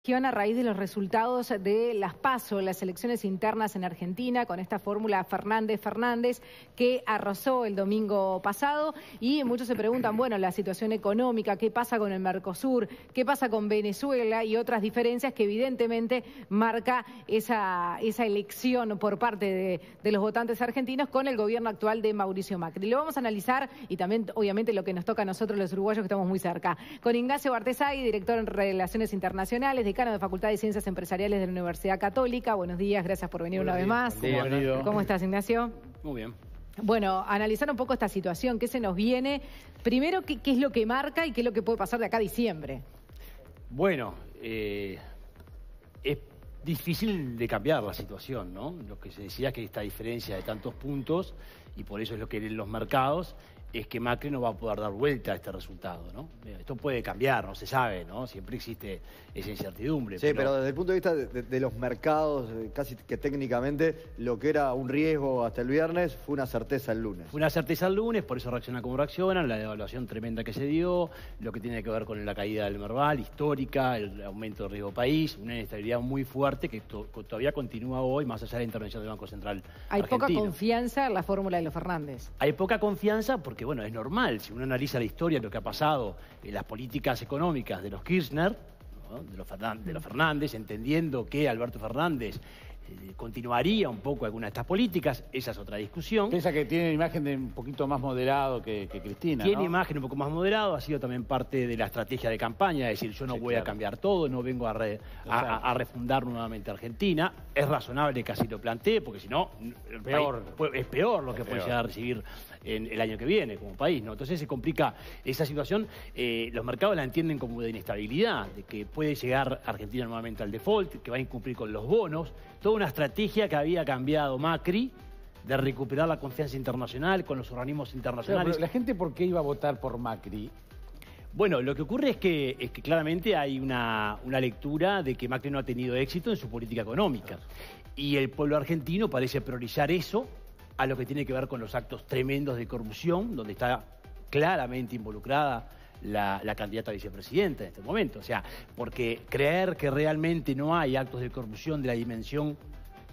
a raíz de los resultados de las PASO, las elecciones internas en Argentina, con esta fórmula Fernández-Fernández que arrasó el domingo pasado. Y muchos se preguntan, bueno, la situación económica, qué pasa con el Mercosur, qué pasa con Venezuela y otras diferencias que evidentemente marca esa, esa elección por parte de, de los votantes argentinos con el gobierno actual de Mauricio Macri. Lo vamos a analizar y también, obviamente, lo que nos toca a nosotros los uruguayos que estamos muy cerca. Con Ignacio Bartesay, director en Relaciones Internacionales decano de Facultad de Ciencias Empresariales de la Universidad Católica. Buenos días, gracias por venir una vez más. ¿Cómo estás, Ignacio? Muy bien. Bueno, analizar un poco esta situación, qué se nos viene. Primero, qué, es lo que marca y qué es lo que puede pasar de acá a diciembre. Bueno, eh, es difícil de cambiar la situación, ¿no? Lo que se decía es que esta diferencia de tantos puntos, y por eso es lo que los mercados, es que Macri no va a poder dar vuelta a este resultado, ¿no? Esto puede cambiar, no se sabe, ¿no? Siempre existe esa incertidumbre. Sí, pero, desde el punto de vista de, los mercados, eh, casi que técnicamente lo que era un riesgo hasta el viernes fue una certeza el lunes. Fue una certeza el lunes, por eso reacciona como reaccionan, la devaluación tremenda que se dio, lo que tiene que ver con la caída del Merval histórica, el aumento del riesgo país, una inestabilidad muy fuerte que todavía continúa hoy, más allá de la intervención del Banco Central. Hay poca confianza en la fórmula Fernández. Hay poca confianza porque que bueno, es normal, si uno analiza la historia lo que ha pasado en las políticas económicas de los Kirchner, de, los de los Fernández, entendiendo que Alberto Fernández continuaría un poco alguna de estas políticas, esa es otra discusión. Piensa que tiene imagen de un poquito más moderado que, Cristina. Tiene imagen un poco más moderado, ha sido también parte de la estrategia de campaña, es decir, yo no voy a cambiar todo, no vengo a, a, refundar nuevamente Argentina. Es razonable que así lo plantee, porque si no, peor. es peor lo que puede llegar a recibir en el año que viene como país. ¿no? Entonces se complica esa situación. Eh, los mercados la entienden como de inestabilidad, de que puede llegar Argentina nuevamente al default, que va a incumplir con los bonos toda una estrategia que había cambiado Macri de recuperar la confianza internacional con los organismos internacionales. ¿La gente por qué iba a votar por Macri? Bueno, lo que ocurre es que, es que claramente hay una, una, lectura de que Macri no ha tenido éxito en su política económica. Y el pueblo argentino parece priorizar eso a lo que tiene que ver con los actos tremendos de corrupción, donde está claramente involucrada la, candidata a vicepresidenta en este momento. O sea, porque creer que realmente no hay actos de corrupción de la dimensión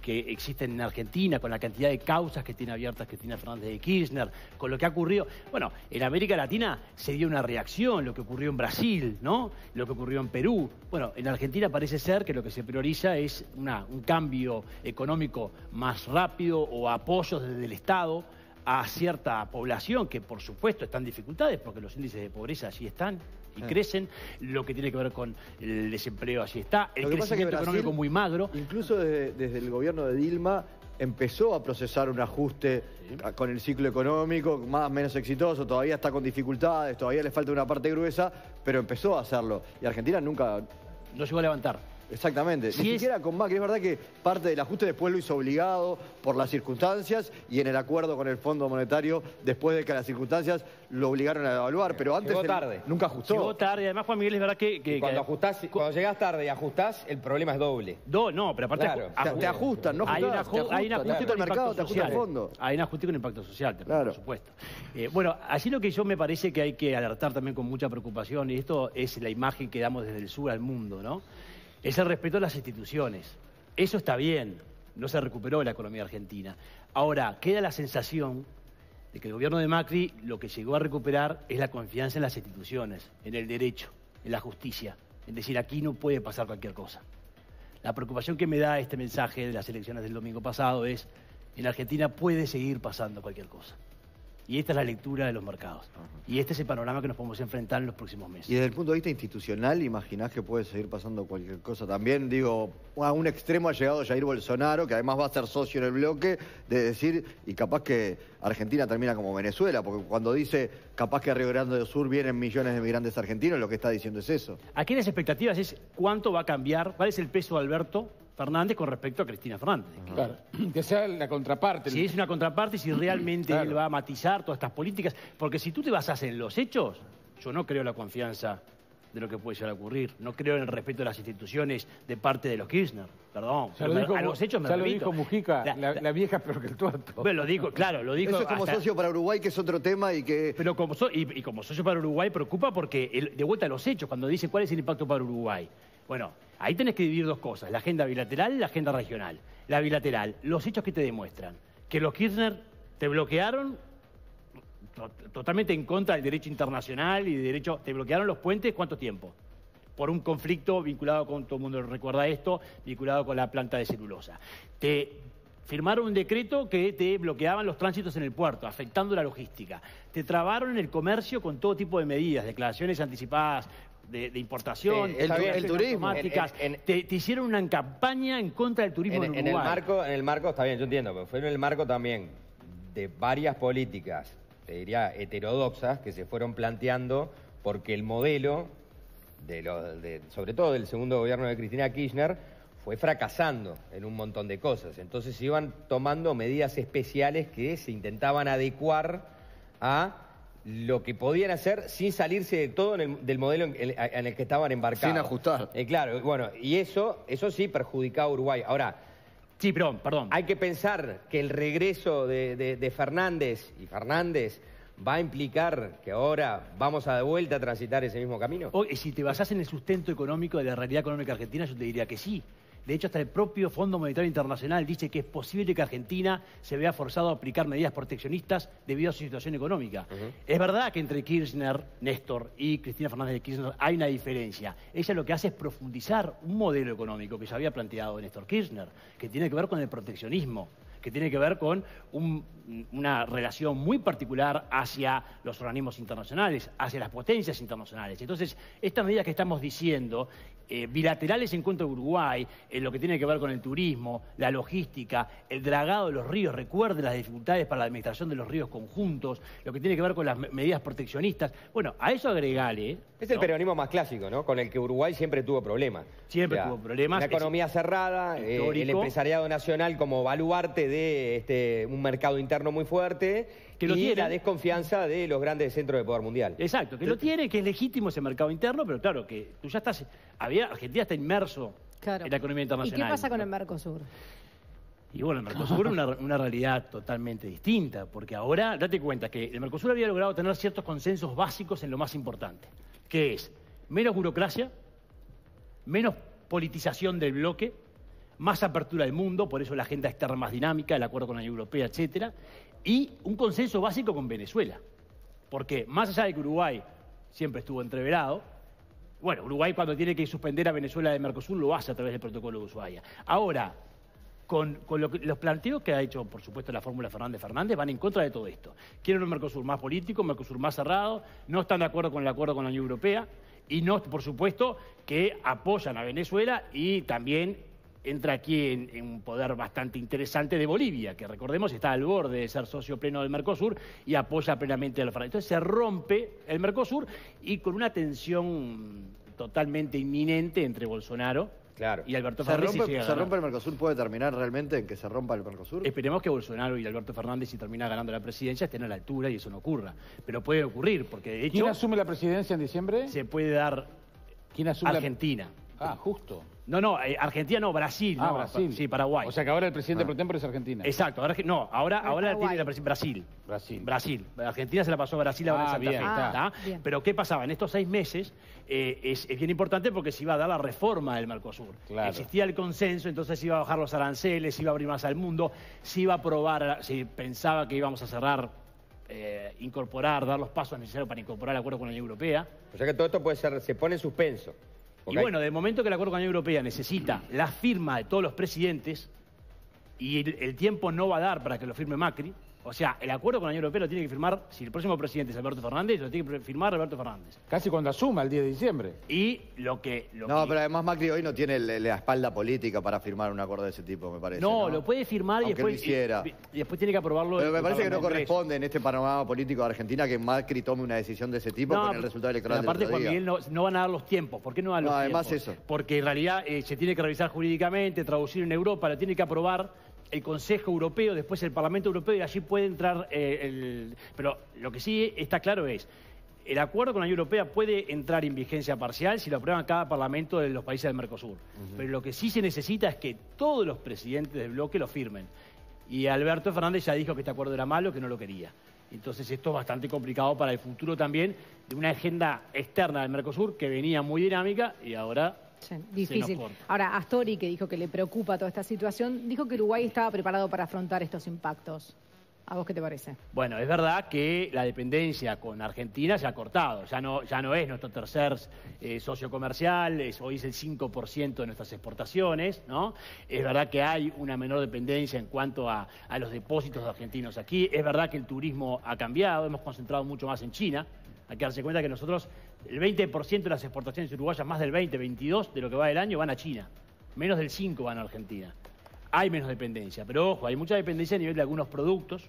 que existen en Argentina, con la cantidad de causas que tiene abiertas Cristina Fernández de Kirchner, con lo que ha ocurrido. Bueno, en América Latina se dio una reacción, lo que ocurrió en Brasil, ¿no? Lo que ocurrió en Perú. Bueno, en Argentina parece ser que lo que se prioriza es un cambio económico más rápido o apoyos desde el Estado a cierta población que por supuesto está en dificultades porque los índices de pobreza así están y crecen, lo que tiene que ver con el desempleo así está, el crecimiento económico muy magro. Incluso desde, el gobierno de Dilma empezó a procesar un ajuste con el ciclo económico, más o menos exitoso, todavía está con dificultades, todavía le falta una parte gruesa, pero empezó a hacerlo. Y Argentina nunca... No llegó a levantar. Exactamente. Si Ni siquiera con Macri. Es verdad que parte del ajuste después lo hizo obligado por las circunstancias y en el acuerdo con el Fondo Monetario, después de que las circunstancias lo obligaron a evaluar. Pero antes Llegó tarde. nunca ajustó. Llegó tarde. Además, Juan Miguel, es verdad que... cuando, Ajustás, cuando llegás tarde y ajustás, el problema es doble. no, pero aparte... te, ajustan, no hay, una, hay un ajuste con el mercado, te ajusta el fondo. Hay un ajuste con impacto social, por supuesto. Eh, bueno, así lo que yo me parece que hay que alertar también con mucha preocupación, y esto es la imagen que damos desde el sur al mundo, ¿no? Es el respeto a las instituciones. Eso está bien, no se recuperó la economía argentina. Ahora, queda la sensación de que el gobierno de Macri lo que llegó a recuperar es la confianza en las instituciones, en el derecho, en la justicia. Es decir, aquí no puede pasar cualquier cosa. La preocupación que me da este mensaje de las elecciones del domingo pasado es, en Argentina puede seguir pasando cualquier cosa. Y esta es la lectura de los mercados. Y este es el panorama que nos podemos enfrentar en los próximos meses. Y desde el punto de vista institucional, ¿imaginás que puede seguir pasando cualquier cosa? También, digo, a un extremo ha llegado Jair Bolsonaro, que además va a ser socio en el bloque, de decir, y capaz que Argentina termina como Venezuela, porque cuando dice, capaz que a Río Grande del Sur vienen millones de migrantes argentinos, lo que está diciendo es eso. Aquí las expectativas es cuánto va a cambiar, cuál es el peso de Alberto Fernández con respecto a Cristina Fernández. Claro, que sea la contraparte. Si es una contraparte, si realmente él va a matizar todas estas políticas. Porque si tú te basas en los hechos, yo no creo la confianza de lo que puede llegar a ocurrir. No creo en el respeto de las instituciones de parte de los Kirchner. Perdón. a los hechos me ya lo dijo Mujica, la, vieja pero que el tuerto. Bueno, lo digo, claro, lo dijo... Eso es como socio para Uruguay, que es otro tema y que... Pero como y, como socio para Uruguay preocupa porque de vuelta a los hechos, cuando dice cuál es el impacto para Uruguay. Bueno, Ahí tenés que dividir dos cosas, la agenda bilateral y la agenda regional. La bilateral, los hechos que te demuestran. Que los Kirchner te bloquearon totalmente en contra del derecho internacional y de derecho, te bloquearon los puentes, ¿cuánto tiempo? Por un conflicto vinculado con, todo el mundo recuerda esto, vinculado con la planta de celulosa. Te firmaron un decreto que te bloqueaban los tránsitos en el puerto, afectando la logística. Te trabaron el comercio con todo tipo de medidas, declaraciones anticipadas de, importación, eh, el, turismo. te, hicieron una campaña en contra del turismo en, en, el marco, en el marco, está bien, yo entiendo, pero fue en el marco también de varias políticas, te diría, heterodoxas, que se fueron planteando porque el modelo, de, sobre todo del segundo gobierno de Cristina Kirchner, fue fracasando en un montón de cosas. Entonces se iban tomando medidas especiales que se intentaban adecuar a lo que podían hacer sin salirse de todo del modelo en, el que estaban embarcados. Sin ajustar. Eh, claro, bueno, y eso, eso sí perjudicaba a Uruguay. Ahora, Sí, perdón, perdón. Hay que pensar que el regreso de, Fernández y Fernández va a implicar que ahora vamos a de vuelta a transitar ese mismo camino. Hoy, si te basás en el sustento económico de la realidad económica argentina, yo te diría que sí. De hecho, hasta el propio Fondo Monetario Internacional dice que es posible que Argentina se vea forzado a aplicar medidas proteccionistas debido a su situación económica. Es verdad que entre Kirchner, Néstor y Cristina Fernández de Kirchner hay una diferencia. Ella lo que hace es profundizar un modelo económico que se había planteado Néstor Kirchner, que tiene que ver con el proteccionismo que tiene que ver con una relación muy particular hacia los organismos internacionales, hacia las potencias internacionales. Entonces, estas medidas que estamos diciendo, eh, bilaterales en contra de Uruguay, en lo que tiene que ver con el turismo, la logística, el dragado de los ríos, recuerde las dificultades para la administración de los ríos conjuntos, lo que tiene que ver con las medidas proteccionistas. Bueno, a eso agregale... Es el peronismo más clásico, ¿no? Con el que Uruguay siempre tuvo problemas. Siempre tuvo problemas. Una economía cerrada, eh, el empresariado nacional como baluarte de este, un mercado interno muy fuerte que y tiene. la desconfianza de los grandes centros de poder mundial. Exacto, que lo tiene, que es legítimo ese mercado interno, pero claro, que tú ya estás... Había, Argentina está inmerso en la economía internacional. ¿Y qué pasa con el Mercosur? Y bueno, el Mercosur es una, una, realidad totalmente distinta, porque ahora, date cuenta que el Mercosur había logrado tener ciertos consensos básicos en lo más importante, que es menos burocracia, menos politización del bloque, más apertura del mundo, por eso la agenda externa más dinámica, el acuerdo con la Unión Europea, etcétera, y un consenso básico con Venezuela. Porque más allá de que Uruguay siempre estuvo entreverado, bueno, Uruguay cuando tiene que suspender a Venezuela de Mercosur lo hace a través del protocolo de Ushuaia. Ahora, con, los planteos que ha hecho, por supuesto, la fórmula Fernández Fernández, van en contra de todo esto. Quieren un Mercosur más político, un Mercosur más cerrado, no están de acuerdo con el acuerdo con la Unión Europea y no, por supuesto, que apoyan a Venezuela y también entra aquí en, un poder bastante interesante de Bolivia, que recordemos está al borde de ser socio pleno del Mercosur y apoya plenamente a los Entonces se rompe el Mercosur y con una tensión totalmente inminente entre Bolsonaro y Alberto Fernández. ¿Se rompe el Mercosur? ¿Puede terminar realmente en que se rompa el Mercosur? Esperemos que Bolsonaro y Alberto Fernández, si termina ganando la presidencia, estén a la altura y eso no ocurra. Pero puede ocurrir, porque de hecho... ¿Quién asume la presidencia en diciembre? Se puede dar ¿Quién asume Argentina. Ah, justo. No, no, eh, Argentina no, Brasil. Ah, Brasil. Sí, Paraguay. O sea que ahora el presidente ah. es Argentina. Exacto, ahora, no, ahora, ahora tiene la Brasil. Brasil. Brasil. Argentina se la pasó a Brasil ahora ah, bien, ah, Pero ¿qué pasaba? En estos seis meses eh, es, bien importante porque se iba a dar la reforma del Mercosur. Existía el consenso, entonces se iba a bajar los aranceles, se iba a abrir más al mundo, se iba a aprobar, se pensaba que íbamos a cerrar eh, incorporar, dar los pasos necesarios para incorporar el acuerdo con la Unión Europea. O sea que todo esto puede ser, se pone en suspenso. Y bueno, del momento que el acuerdo con la Unión Europea necesita la firma de todos los presidentes y el tiempo no va a dar para que lo firme Macri, o sea, el acuerdo con la Unión Europea lo tiene que firmar, si el próximo presidente es Alberto Fernández, lo tiene que firmar Alberto Fernández. Casi cuando asuma el 10 de diciembre. Y lo que... no, pero además Macri hoy no tiene la espalda política para firmar un acuerdo de ese tipo, me parece. No, lo puede firmar y después, y, después tiene que aprobarlo. Pero me parece que no corresponde en este panorama político de Argentina que Macri tome una decisión de ese tipo con el resultado electoral aparte, Juan Miguel, no, no, van a dar los tiempos. ¿Por qué no dan los además tiempos? eso. Porque en realidad eh, se tiene que revisar jurídicamente, traducir en Europa, lo tiene que aprobar el Consejo Europeo, después el Parlamento Europeo y allí puede entrar eh, el... Pero lo que sí está claro es, el acuerdo con la Unión Europea puede entrar en vigencia parcial si lo aprueban cada parlamento de los países del Mercosur. Pero lo que sí se necesita es que todos los presidentes del bloque lo firmen. Y Alberto Fernández ya dijo que este acuerdo era malo, que no lo quería. Entonces esto es bastante complicado para el futuro también de una agenda externa del Mercosur que venía muy dinámica y ahora Sí, difícil. Ahora, Astori, que dijo que le preocupa toda esta situación, dijo que Uruguay estaba preparado para afrontar estos impactos. ¿A vos qué te parece? Bueno, es verdad que la dependencia con Argentina se ha cortado. Ya no, ya no es nuestro tercer eh, socio comercial, hoy es el 5% de nuestras exportaciones, ¿no? Es verdad que hay una menor dependencia en cuanto a, a los depósitos argentinos aquí. Es verdad que el turismo ha cambiado, hemos concentrado mucho más en China. Hay que darse cuenta que nosotros, el 20% de las exportaciones uruguayas, más del 20, 22 de lo que va del año, van a China. Menos del 5 van a Argentina hay menos dependencia. Pero ojo, hay mucha dependencia a nivel de algunos productos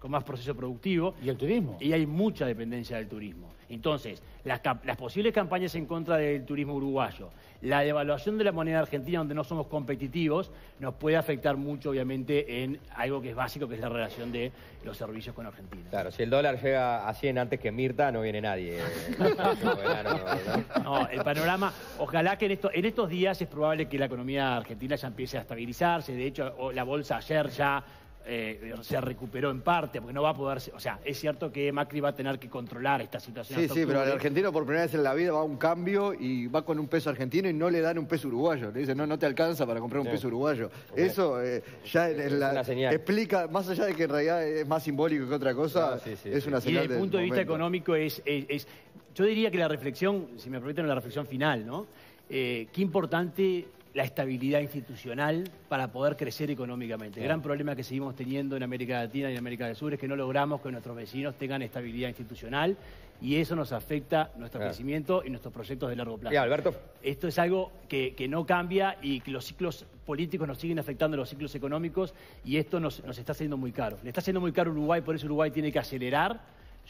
con más proceso productivo. ¿Y el turismo? Y hay mucha dependencia del turismo. Entonces, las, posibles campañas en contra del turismo uruguayo, la devaluación de la moneda argentina donde no somos competitivos, nos puede afectar mucho, obviamente, en algo que es básico, que es la relación de los servicios con Argentina. Claro, si el dólar llega a 100 antes que Mirta, no viene nadie. no, el panorama, ojalá que en, esto, en estos días es probable que la economía argentina ya empiece a estabilizarse. De hecho, la bolsa ayer ya eh, se recuperó en parte, porque no va a poder... O sea, es cierto que Macri va a tener que controlar esta situación. Sí, sí, pero el argentino por primera vez en la vida va a un cambio y va con un peso argentino y no le dan un peso uruguayo. Le dicen, no, no te alcanza para comprar un peso uruguyo. Eso eh, ya explica, más allá de que en realidad es más simbólico que otra cosa, es una señal. Y desde el punto de vista económico es, es, Yo diría que la reflexión, si me permiten la reflexión final, ¿no? Eh, qué importante la estabilidad institucional para poder crecer económicamente. El gran problema que seguimos teniendo en América Latina y en América del Sur es que no logramos que nuestros vecinos tengan estabilidad institucional y eso nos afecta nuestro crecimiento y nuestros proyectos de largo plazo. Alberto. Esto es algo que, no cambia y que los ciclos políticos nos siguen afectando los ciclos económicos y esto nos, nos está haciendo muy caro. Le está haciendo muy caro a Uruguay, por eso Uruguay tiene que acelerar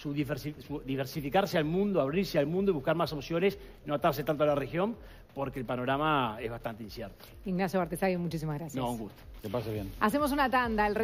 su, diversificarse al mundo, abrirse al mundo y buscar más opciones, no atarse tanto a la región, porque el panorama es bastante incierto. Ignacio Bartesagui, muchísimas gracias. No, un gusto. Que pase bien. Hacemos una tanda, el